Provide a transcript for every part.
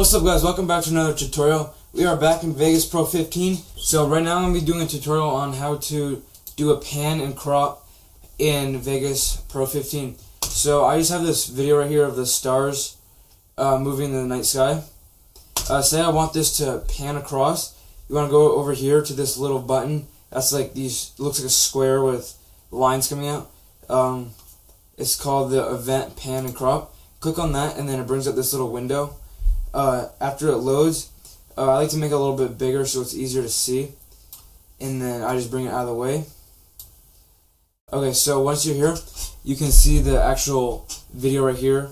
What's up guys, welcome back to another tutorial. We are back in Vegas Pro 15. So right now I'm going to be doing a tutorial on how to do a pan and crop in Vegas Pro 15. So I just have this video right here of the stars uh, moving in the night sky. Uh, say I want this to pan across. You want to go over here to this little button. That's like these, looks like a square with lines coming out. Um, it's called the event pan and crop. Click on that and then it brings up this little window uh, after it loads, uh, I like to make it a little bit bigger so it's easier to see. And then I just bring it out of the way. Okay, so once you're here, you can see the actual video right here.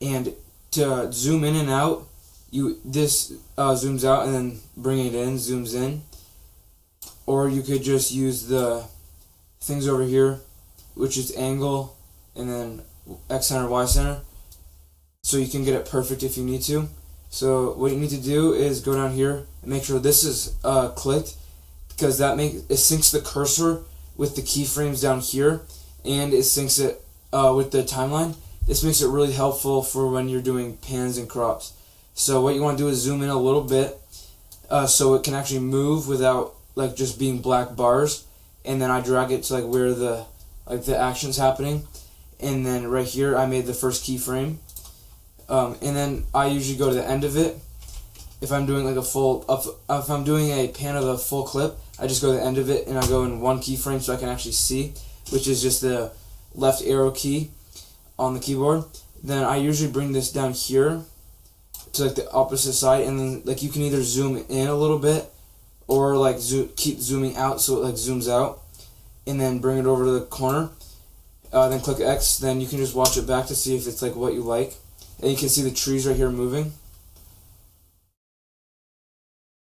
And to zoom in and out, you this uh, zooms out and then bring it in, zooms in. Or you could just use the things over here, which is angle and then X center, Y center so you can get it perfect if you need to. So what you need to do is go down here and make sure this is uh, clicked because that makes it syncs the cursor with the keyframes down here and it syncs it uh, with the timeline. This makes it really helpful for when you're doing pans and crops. So what you want to do is zoom in a little bit uh, so it can actually move without like just being black bars and then I drag it to like where the like the action's happening and then right here I made the first keyframe um, and then I usually go to the end of it. If I'm doing like a full, if I'm doing a pan of the full clip, I just go to the end of it and I go in one keyframe so I can actually see, which is just the left arrow key on the keyboard. Then I usually bring this down here to like the opposite side, and then like you can either zoom in a little bit or like zo keep zooming out so it like zooms out, and then bring it over to the corner. Uh, then click X. Then you can just watch it back to see if it's like what you like. And you can see the trees right here moving.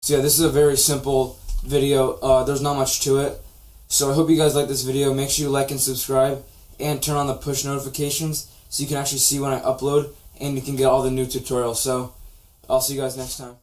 So yeah, this is a very simple video. Uh, there's not much to it. So I hope you guys like this video. Make sure you like and subscribe and turn on the push notifications so you can actually see when I upload and you can get all the new tutorials. So I'll see you guys next time.